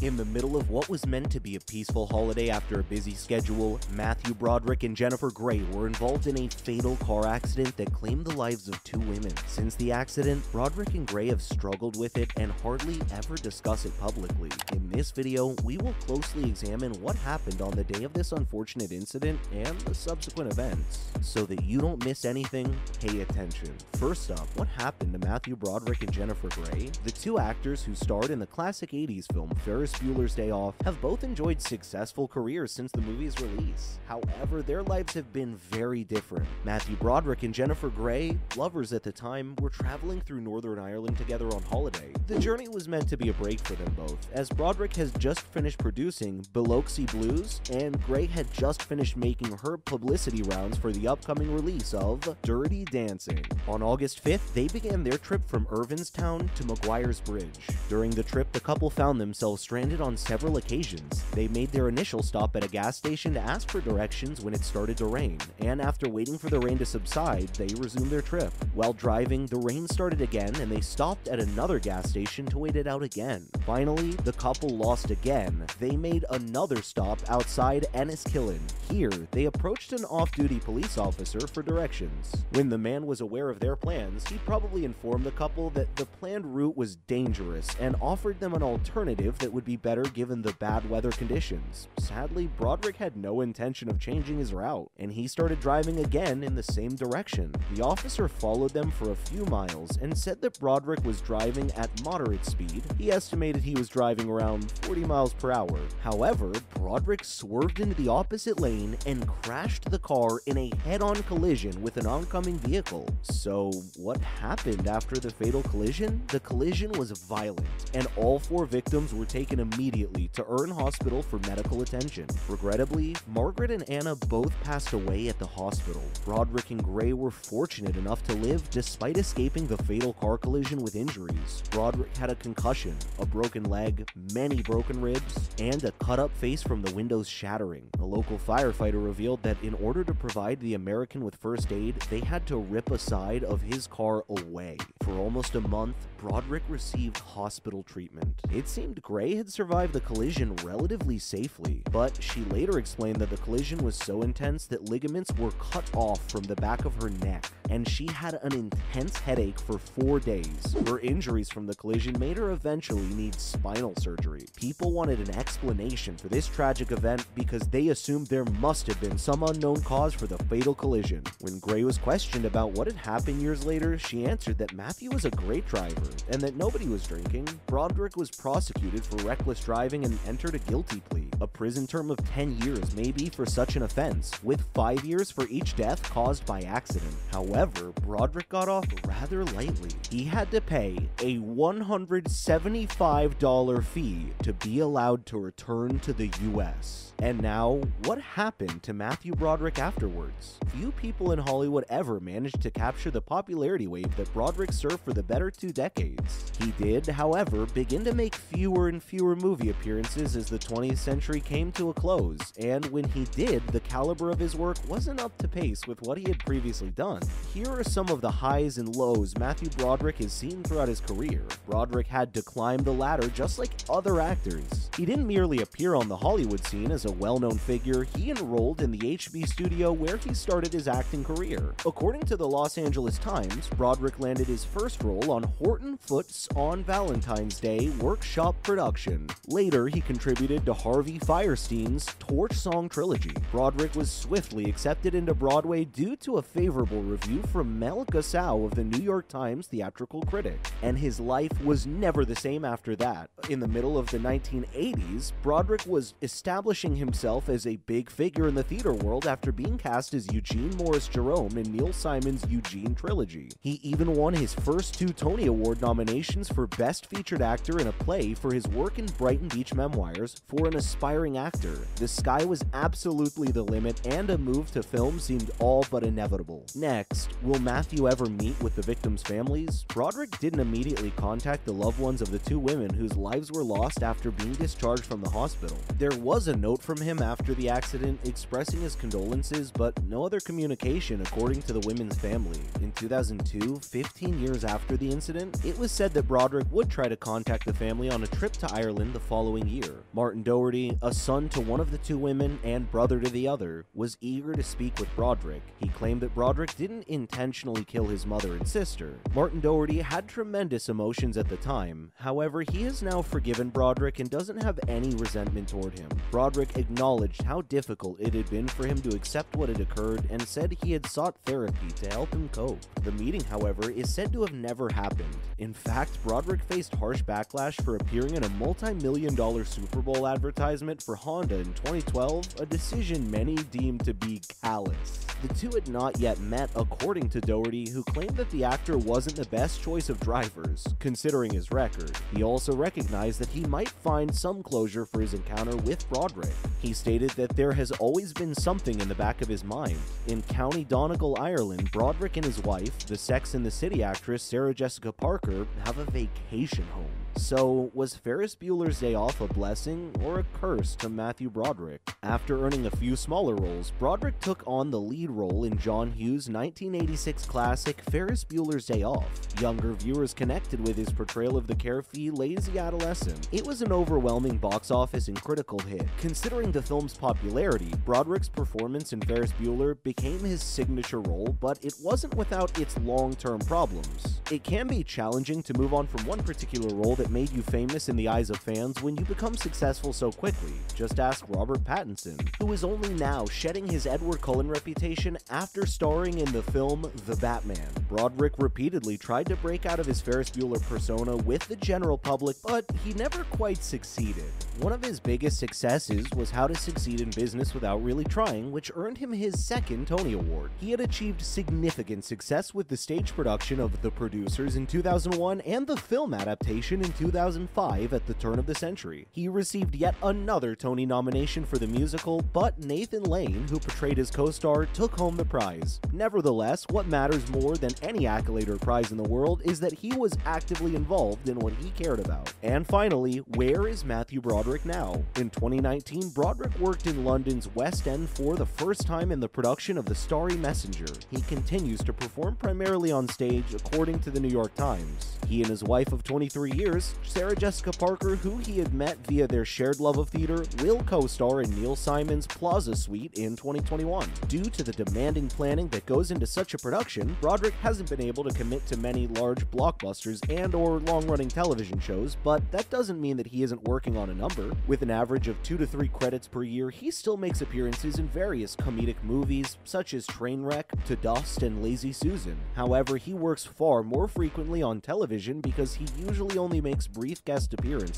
In the middle of what was meant to be a peaceful holiday after a busy schedule, Matthew Broderick and Jennifer Grey were involved in a fatal car accident that claimed the lives of two women. Since the accident, Broderick and Grey have struggled with it and hardly ever discuss it publicly. In this video, we will closely examine what happened on the day of this unfortunate incident and the subsequent events. So that you don't miss anything, pay attention. First up, what happened to Matthew Broderick and Jennifer Grey? The two actors who starred in the classic 80s film Ferris Bueller's Day Off have both enjoyed successful careers since the movie's release. However, their lives have been very different. Matthew Broderick and Jennifer Grey, lovers at the time, were traveling through Northern Ireland together on holiday. The journey was meant to be a break for them both, as Broderick has just finished producing Biloxi Blues, and Grey had just finished making her publicity rounds for the upcoming release of Dirty Dancing. On August 5th, they began their trip from Irvinestown to Maguire's Bridge. During the trip, the couple found themselves stranded on several occasions. They made their initial stop at a gas station to ask for directions when it started to rain, and after waiting for the rain to subside, they resumed their trip. While driving, the rain started again and they stopped at another gas station to wait it out again. Finally, the couple lost again. They made another stop outside Enniskillen. Here, they approached an off-duty police officer for directions. When the man was aware of their plans, he probably informed the couple that the planned route was dangerous and offered them an alternative that would be better given the bad weather conditions. Sadly, Broderick had no intention of changing his route, and he started driving again in the same direction. The officer followed them for a few miles and said that Broderick was driving at moderate speed. He estimated he was driving around 40 miles per hour. However, Broderick swerved into the opposite lane and crashed the car in a head-on collision with an oncoming vehicle. So, what happened after the fatal collision? The collision was violent, and all four victims were taken immediately to Erne Hospital for medical attention. Regrettably, Margaret and Anna both passed away at the hospital. Broderick and Grey were fortunate enough to live despite escaping the fatal car collision with injuries. Broderick had a concussion, a broken leg, many broken ribs, and a cut up face from the windows shattering. A local firefighter revealed that in order to provide the American with first aid, they had to rip a side of his car away. For almost a month, Broderick received hospital treatment. It seemed Grey had survived the collision relatively safely, but she later explained that the collision was so intense that ligaments were cut off from the back of her neck, and she had an intense headache for four days. Her injuries from the collision made her eventually need spinal surgery. People wanted an explanation for this tragic event because they assumed there must have been some unknown cause for the fatal collision. When Grey was questioned about what had happened years later, she answered that Matthew was a great driver and that nobody was drinking. Broderick was prosecuted for reckless driving and entered a guilty plea. A prison term of 10 years may be for such an offense, with 5 years for each death caused by accident. However, Broderick got off rather lightly. He had to pay a $175 fee to be allowed to return to the US. And now, what happened to Matthew Broderick afterwards? Few people in Hollywood ever managed to capture the popularity wave that Broderick surfed for the better two decades. He did, however, begin to make fewer and fewer movie appearances as the 20th century came to a close, and when he did, the caliber of his work wasn't up to pace with what he had previously done. Here are some of the highs and lows Matthew Broderick has seen throughout his career. Broderick had to climb the ladder just like other actors. He didn't merely appear on the Hollywood scene as a well-known figure, he enrolled in the HB studio where he started his acting career. According to the Los Angeles Times, Broderick landed his first role on Horton Foote's On Valentine's Day workshop production. Later, he contributed to Harvey Fierstein's Torch Song trilogy. Broderick was swiftly accepted into Broadway due to a favorable review from Mel Gussow of the New York Times theatrical critic, and his life was never the same after that. In the middle of the 1980s, Broderick was establishing himself as a big figure in the theater world after being cast as Eugene Morris Jerome in Neil Simon's Eugene trilogy. He even won his first two Tony Award nominations for Best Featured Actor in a Play for his work in Brighton Beach Memoirs for an aspiring actor. The sky was absolutely the limit, and a move to film seemed all but inevitable. Next, will Matthew ever meet with the victims' families? Broderick didn't immediately contact the loved ones of the two women whose lives were lost after being discharged from the hospital. There was a note from him after the accident expressing his condolences, but no other communication according to the women's family. In 2002, 15 years after the incident, it was said that Broderick would try to contact the family on a trip to Ireland the following year. Martin Doherty, a son to one of the two women and brother to the other, was eager to speak with Broderick. He claimed that Broderick didn't intentionally kill his mother and sister. Martin Doherty had tremendous emotions at the time, however, he has now forgiven Broderick and doesn't have any resentment toward him. Broderick acknowledged how difficult it had been for him to accept what had occurred and said he had sought therapy to help him cope. The meeting, however, is said to have never happened. In fact, Broderick faced harsh backlash for appearing in a multi-million dollar Super Bowl advertisement for Honda in 2012, a decision many deemed to be callous. The two had not yet met, according to Doherty, who claimed that the actor wasn't the best choice of drivers, considering his record. He also recognized that he might find some closure for his encounter with Broderick. He stated that there has always been something in the back of his mind. In County Donegal, Ireland, Broderick and his wife, the Sex and the City actress Sarah Jessica Parker, have a vacation home. So, was Ferris Bueller's Day Off a blessing or a curse to Matthew Broderick? After earning a few smaller roles, Broderick took on the lead role in John Hughes' 1986 classic Ferris Bueller's Day Off. Younger viewers connected with his portrayal of the carefree, lazy adolescent. It was an overwhelming box office and critical hit. Considering the film's popularity, Broderick's performance in Ferris Bueller became his signature role, but it wasn't without its long-term problems. It can be challenging to move on from one particular role that made you famous in the eyes of fans when you become successful so quickly. Just ask Robert Pattinson, who is only now shedding his Edward Cullen reputation after starring in the film The Batman. Broderick repeatedly tried to break out of his Ferris Bueller persona with the general public, but he never quite succeeded. One of his biggest successes was How to Succeed in Business Without Really Trying, which earned him his second Tony Award. He had achieved significant success with the stage production of The Producers in 2001 and the film adaptation in 2005 at the turn of the century. He received yet another Tony nomination for the musical, but Nathan Lane, who portrayed his co-star, took home the prize. Nevertheless, what matters more than any accolade or prize in the world is that he was actively involved in what he cared about. And finally, where is Matthew Broderick now? In 2019, Broderick worked in London's West End for the first time in the production of The Starry Messenger. He continues to perform primarily on stage, according to the New York Times. He and his wife of 23 years, Sarah Jessica Parker, who he had met via their shared love of theater, will co-star in Neil Simon's Plaza Suite in 2021. Due to the demanding planning that goes into such a production, Broderick hasn't been able to commit to many large blockbusters and or long-running television shows, but that doesn't mean that he isn't working on a number. With an average of 2 to 3 credits per year, he still makes appearances in various comedic movies such as Trainwreck, To Dust, and Lazy Susan. However, he works far more frequently on television because he usually only makes brief guest appearances.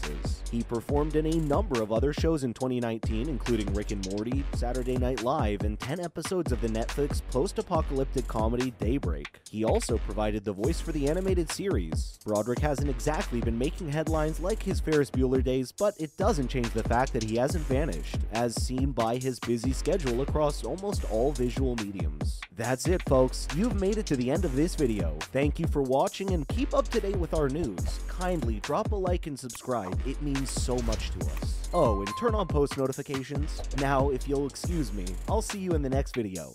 He performed in a number of other shows in 2019, including Rick and Morty, Saturday Night Live, and 10 episodes of the Netflix post-apocalyptic comedy Daybreak. He also provided the voice for the animated series. Broderick hasn't exactly been making headlines like his Ferris Bueller days, but it doesn't change the fact that he hasn't vanished, as seen by his busy schedule across almost all visual mediums. That's it folks, you've made it to the end of this video. Thank you for watching and keep up to date with our news. Kindly drop a like and subscribe, it means so much to us. Oh, and turn on post notifications. Now, if you'll excuse me, I'll see you in the next video.